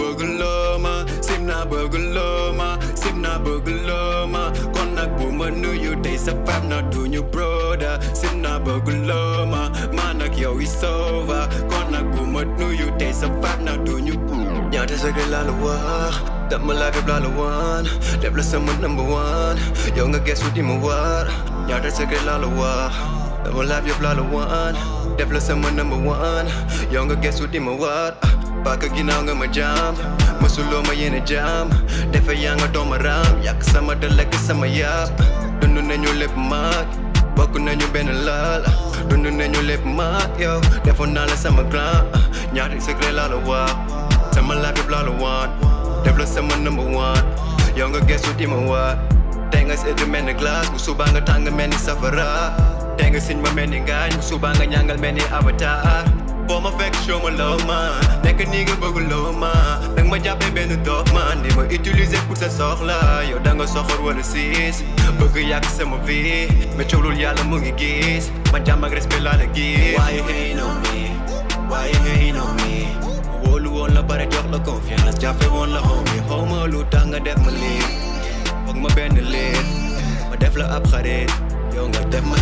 bëgg loo ma sim naa bëgg loo ma sim naa bëgg loo ma kon nag bu ma nuyu tey sa fam na duñu broda sim naa bëgg loo ma man ak yow is over kon nag bu ma nuyu tey sa fam na duñu ñaata secret laa la wax dama laa fépp laa la wan def la sama number one. Yow nga gesu di ma war ñaata secret laa la wax dama laa fépp laa la wan def la sama number one. Yow nga gesu di ma war Paaka ginnaaw nga ma jaam mësuloo ma yéene jaam defe yaa nga dooma raam yàq sama dëlëk sama yàpp dund nañu lépp maag bokk nañu benn laal dund nañu lépp maag yow defoon naa la sama grand ñaata secret laa la wax sama life yëpp laa la number one. Yow nga gestu di ma waat tey nga seetu mel ni glace bu nga tàng mel ni safara. Tey nga siñ ma mel ni ngaañ bu subaa nga ñàngal mel ni avatar fekk show ma love ma. Nekk nii nga bëgg loo ma. Danga ma jàppee benn dof man di ma utiliser pour sa sama vie man la gis. Waaye hey no me? Waaye hey no me? Wóolu woon la bare jox la confiance. Jàppe woon la homie. Xaw ma lu tax def ma lii. Foog ma benn leer ma def la nga def ma